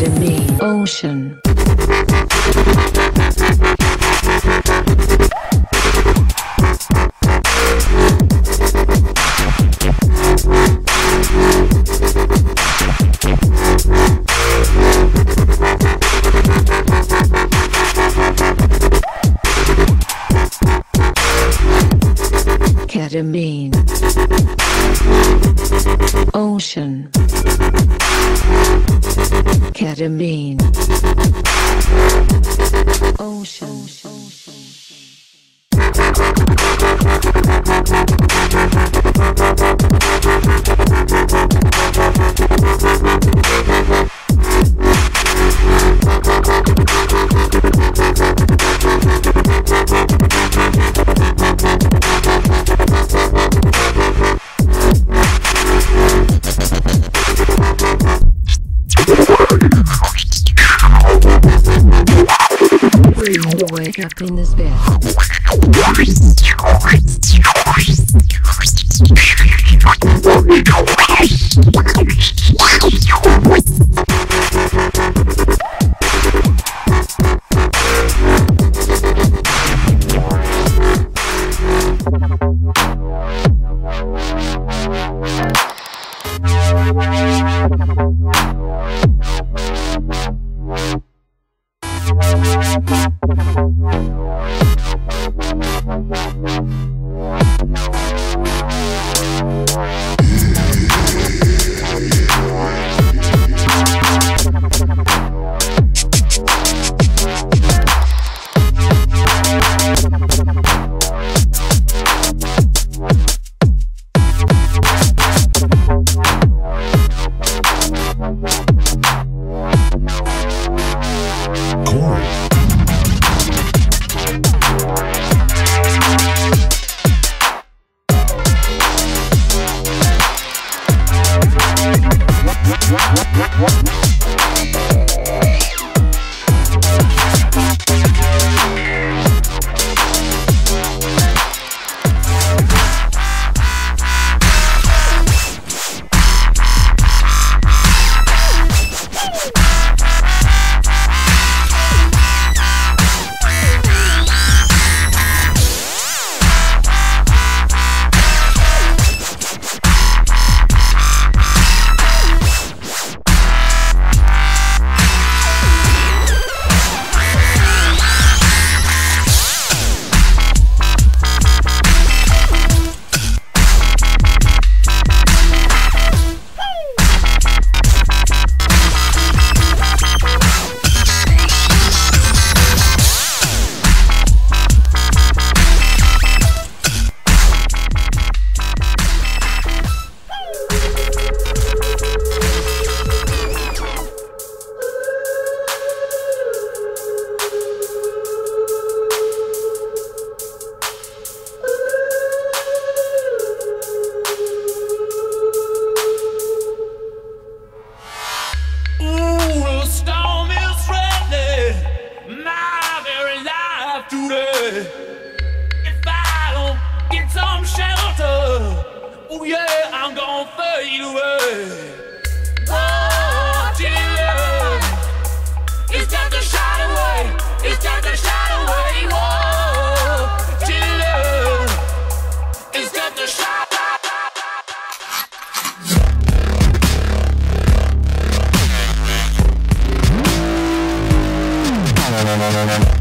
is in the ocean. Ketamine. Ocean. Ketamine. Ocean. Ocean. up in this bed. I'm gonna fade away. Oh, dear love, it's to shine away. It's to shine away. Oh, dear love, it's to shine. No, no, no, no, no.